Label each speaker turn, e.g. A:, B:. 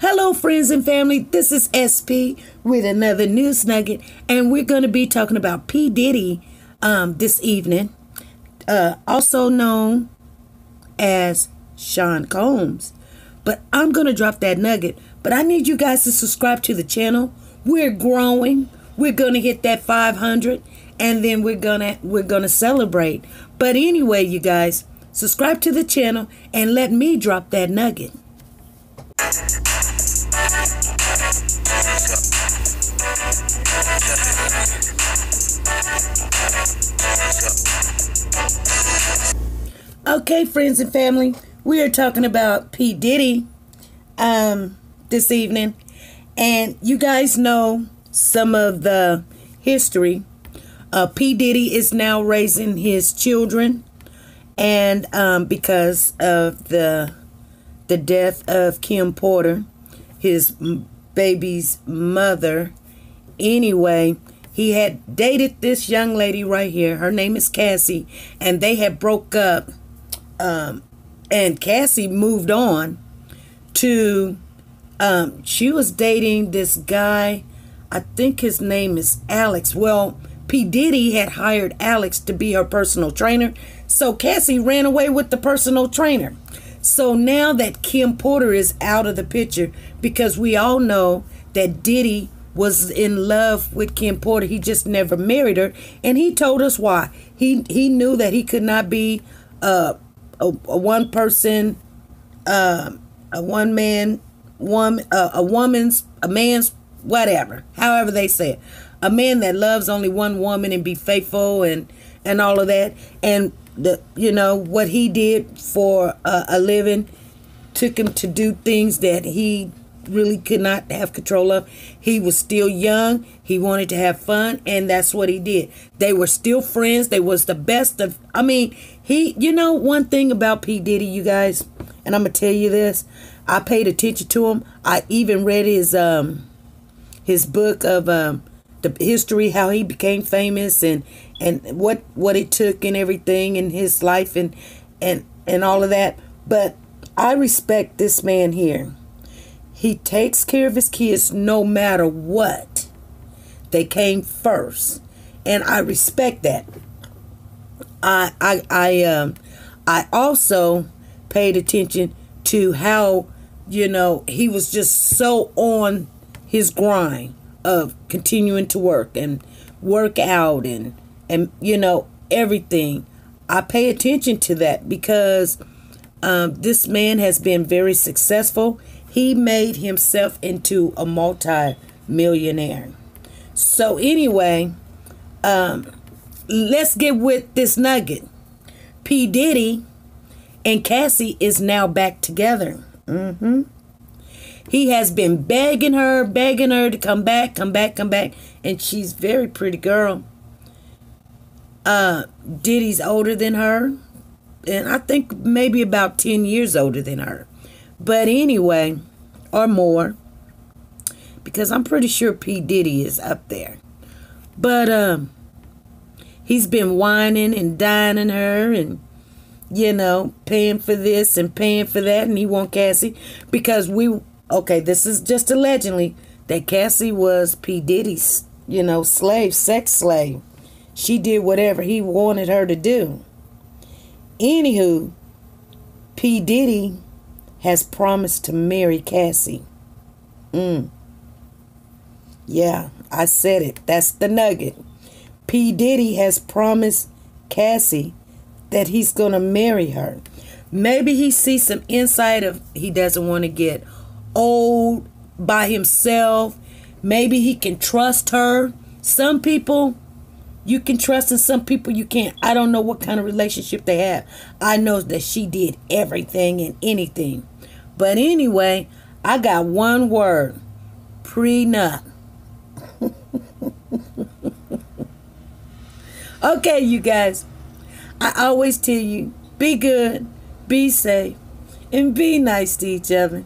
A: Hello, friends and family. This is SP with another news nugget, and we're going to be talking about P. Diddy um, this evening, uh, also known as Sean Combs. But I'm going to drop that nugget. But I need you guys to subscribe to the channel. We're growing. We're going to hit that 500, and then we're gonna we're gonna celebrate. But anyway, you guys, subscribe to the channel and let me drop that nugget. Okay, friends and family, we are talking about P. Diddy um, this evening. And you guys know some of the history. Uh, P. Diddy is now raising his children. And um, because of the the death of Kim Porter, his baby's mother, anyway, he had dated this young lady right here. Her name is Cassie, and they had broke up um, and Cassie moved on to um, she was dating this guy. I think his name is Alex. Well, P. Diddy had hired Alex to be her personal trainer. So Cassie ran away with the personal trainer. So now that Kim Porter is out of the picture, because we all know that Diddy was in love with Kim Porter, he just never married her, and he told us why. He he knew that he could not be uh, a, a one person, uh, a one man, one uh, a woman's, a man's, whatever, however they say it, a man that loves only one woman and be faithful and and all of that, and the you know what he did for a living took him to do things that he really could not have control of. He was still young. He wanted to have fun, and that's what he did. They were still friends. They was the best of. I mean, he. You know, one thing about P Diddy, you guys, and I'm gonna tell you this. I paid attention to him. I even read his um his book of um the history how he became famous and and what what it took and everything in his life and and and all of that. But I respect this man here. He takes care of his kids no matter what. They came first. And I respect that. I I I um I also paid attention to how, you know, he was just so on his grind of continuing to work and work out and and you know everything. I pay attention to that because um, this man has been very successful he made himself into a multi-millionaire. So anyway, um, let's get with this nugget. P. Diddy and Cassie is now back together. Mm-hmm. He has been begging her, begging her to come back, come back, come back. And she's very pretty girl. Uh, Diddy's older than her. And I think maybe about 10 years older than her. But anyway, or more, because I'm pretty sure P. Diddy is up there. But um, he's been wining and dining her and, you know, paying for this and paying for that. And he want Cassie because we, okay, this is just allegedly that Cassie was P. Diddy's, you know, slave, sex slave. She did whatever he wanted her to do. Anywho, P. Diddy has promised to marry Cassie. Mm. Yeah, I said it. That's the nugget. P. Diddy has promised Cassie that he's going to marry her. Maybe he sees some insight of he doesn't want to get old by himself. Maybe he can trust her. Some people you can trust and some people you can't. I don't know what kind of relationship they have. I know that she did everything and anything. But anyway, I got one word prenup. okay, you guys. I always tell you be good, be safe, and be nice to each other.